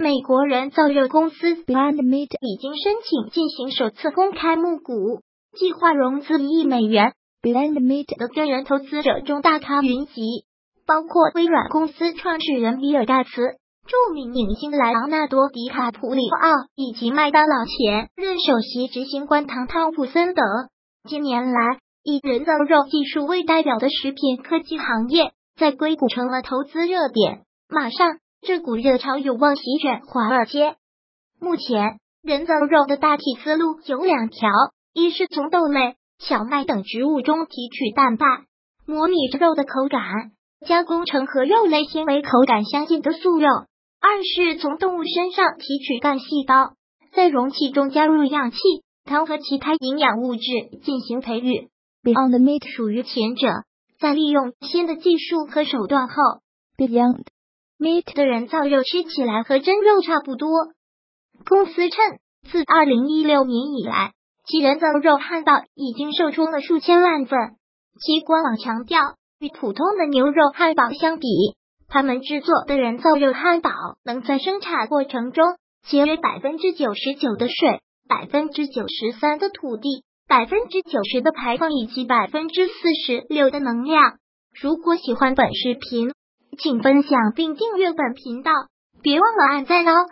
美国人造肉公司 Beyond Meat 已经申请进行首次公开募股，计划融资一亿美元。Beyond Meat 的个人投资者中大咖云集，包括微软公司创始人比尔盖茨、著名影星莱昂纳多·迪卡普里奥以及麦当劳前任首席执行官唐·汤普森等。近年来，以人造肉技术为代表的食品科技行业在硅谷成了投资热点。马上，这股热潮有望席卷华尔街。目前，人造肉的大体思路有两条：一是从豆类、小麦等植物中提取蛋白，模拟肉的口感，加工成和肉类纤维口感相近的素肉；二是从动物身上提取干细胞，在容器中加入氧气、糖和其他营养物质进行培育。Beyond Meat 属于前者，在利用新的技术和手段后 Beyond，Meat 的人造肉吃起来和真肉差不多。公司称，自二零一六年以来，其人造肉汉堡已经售出了数千万份。其官网强调，与普通的牛肉汉堡相比，他们制作的人造肉汉堡能在生产过程中节约百分之九十九的水、百分之九十三的土地、百分之九十的排放以及百分之四十六的能量。如果喜欢本视频，请分享并订阅本频道，别忘了按赞哦！